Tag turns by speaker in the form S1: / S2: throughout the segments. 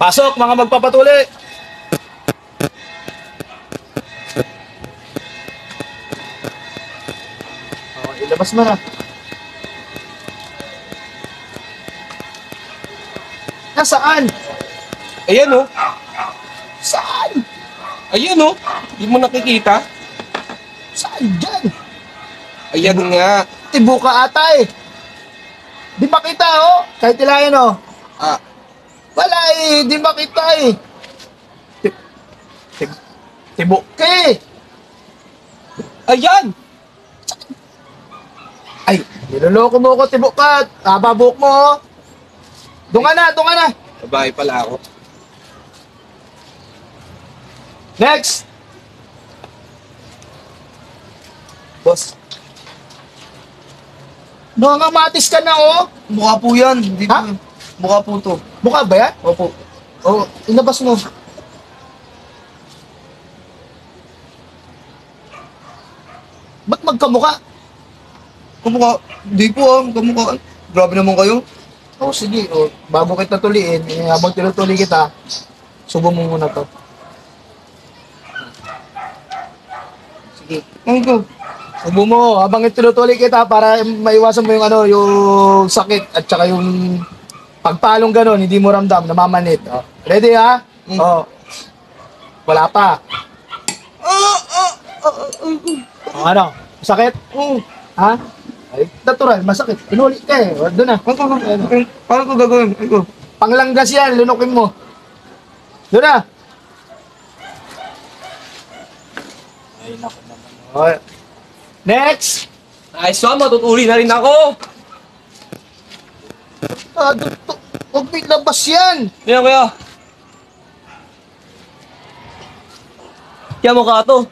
S1: Pasok mga magpapatuli. Oh, ilabas mo na. Nasaan?
S2: Ayan oh.
S1: Saan?
S2: Ayan oh. Hindi mo nakikita?
S1: Saan dyan?
S2: Ayan nga.
S1: Tibo ka ata eh. Di makita oh. Kahit ilayan oh.
S2: Ah,
S1: Wala eh. Di makita eh. Tib tib tibo ka eh.
S2: ayan!
S1: Ay, niloloko mo ko, tibo ka. Ababok mo oh. Doon ka na, doon ka na.
S2: Babae pala ako.
S1: Next!
S2: Boss,
S1: Nangamatis ka na oh.
S2: mukha po yan. Hindi
S1: Ha?
S2: po. Mukha po to.
S1: Mukha ba yan?
S2: Opo.
S1: Oo, oh, inabas mo. Ba't magkamukha?
S2: Kamukha. Hindi po ah. Kamukha. Grabe naman kayo.
S1: Oo, oh, sige. Oh, bago kita tuliin, eh, habang tinutuli kita, subo mo muna to. Sige.
S2: Ay ko.
S1: Subo mo, habang tinutuli kita para maiwasan mo yung ano, yung sakit at saka yung pagpalong ganon, hindi mo ramdam, namamanit. Oh. Ready ha?
S2: Mm.
S1: Oh. Wala pa. Oh, ano? Sakit?
S2: Oh.
S1: Ha? Ay, natural, masakit. Inuli ka eh. Doon na.
S2: Ano, ano, ano, paano ko gagawin? Ay ko.
S1: Panglanggas yan, lunukin mo. Doon na. Ay, naku naman. Next!
S2: Ay, so, matutuli na rin ako.
S1: Ah, doon to. Huwag may labas yan.
S2: Yan kuya. Yan mukha to.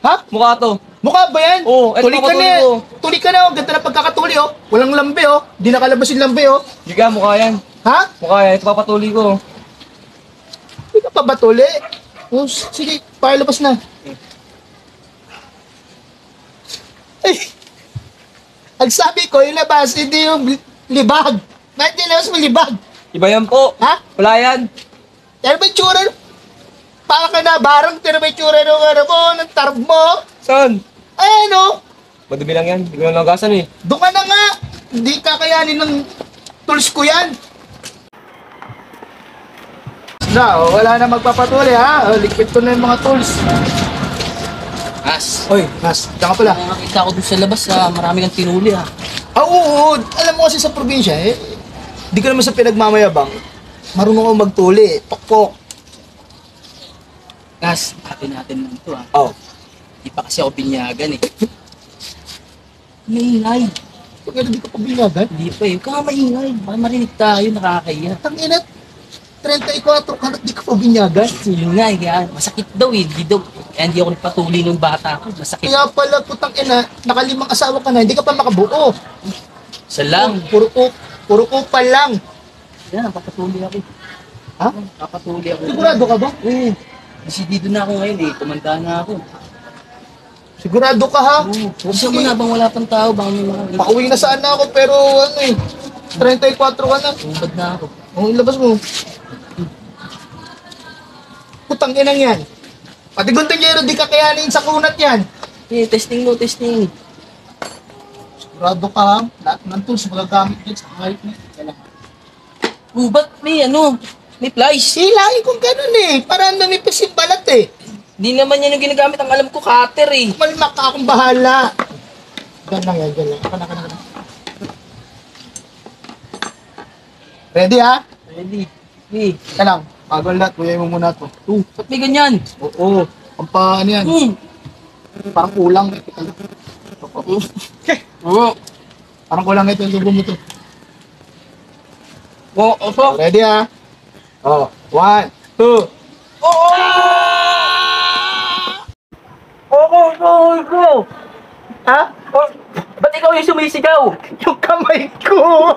S1: Ha?
S2: Mukha to.
S1: Mukha ba yan?
S2: Oo, eto
S1: tuli ka na.
S2: ko.
S1: Tuli ka na. Oh. Ganda na pagkakatuli oh. Walang lambe oh. Di nakalabas yung lambe oh.
S2: Hindi ka, mukha yan.
S1: Ha?
S2: Mukha yan. Ito papatuli ko.
S1: Hindi ka pa ba tuli? Oh, s- sige, pakilabas na. Ay! Ang sabi ko, yung labas, hindi yung li- libag. Bakit nilabas mo libag?
S2: Iba yan po.
S1: Ha?
S2: Wala yan.
S1: Ano ba yung tsura? Para ka na, barang tira ba yung tsura ng ano mo, ng tarb mo?
S2: Saan?
S1: Ay, ano?
S2: Madumi lang yan. Hindi ko lang nagasan eh.
S1: Doon ka na nga. Hindi kakayanin ng tools ko yan. Na, oh, wala na magpapatuloy ha. Oh, likpit ko na yung mga tools.
S3: As,
S1: Oy, Nas, ka pala.
S3: nakakita ko dun sa labas, ah, marami kang tinuli ah.
S1: Ah, oo, oo. Alam mo kasi sa probinsya, eh, di ko naman sa pinagmamayabang. Marunong ako magtuli, pokpok.
S3: As, hati natin lang to ah.
S1: Oh.
S3: Di pa kasi ako binyagan eh. Maingay.
S1: Pag ano, di ka pa binagan.
S3: Hindi pa eh. Huwag ka nga maingay. Baka marinig tayo, nakakaya.
S1: Tang ina, 34 ka na, di ka pa binyagan.
S3: Yun nga eh, kaya masakit daw eh. Hindi daw. Kaya hindi ako nagpatuli nung bata ko. Masakit.
S1: Kaya pala, putang ina, nakalimang asawa ka na, hindi ka pa makabuo.
S3: Sa lang.
S1: Puro, up, puro upal lang.
S3: Yan, papatuli ako.
S1: Ha?
S3: Papatuli ako.
S1: Sigurado ka ba?
S3: Oo. Desidido na ako ngayon eh. Tumanda na ako.
S1: Sigurado ka ha?
S3: Oo. Kasi mo na bang wala pang tao, baka may mga
S1: Pauwi na sana ako pero ano eh, 34 ka na.
S3: Ubad na ako.
S1: Oh, ilabas mo. Putang inang yan. Pati guntanyero di kakayanin sa kunat yan.
S3: Eh, testing mo, testing.
S1: Sigurado ka ha? Lahat ng tools magagamit yan sa kahit na. Kailangan.
S3: Oh, ba't may ano? May plies.
S1: Hilahin kong ganun eh. Para namipis yung balat eh.
S3: Hindi naman yan yung ginagamit. Ang alam ko, cutter eh.
S1: Malmak ka akong bahala. Gan lang yan, lang. Kana, kana, kana. Ready ha?
S3: Ready. Eh,
S1: Yan lang. Bago lahat, kuya mo muna to.
S3: oh, ba't may ganyan?
S1: Oo. Ang pa, ano yan?
S3: Hmm.
S1: Parang kulang.
S3: Oo.
S1: Parang kulang ito yung dugo mo to.
S3: Oo, opo.
S1: Ready ha? Oh, one, two.
S3: Oo! Oo, oo, oo.
S1: Ha?
S3: Oh, ba't ikaw yung sumisigaw?
S1: Yung kamay ko!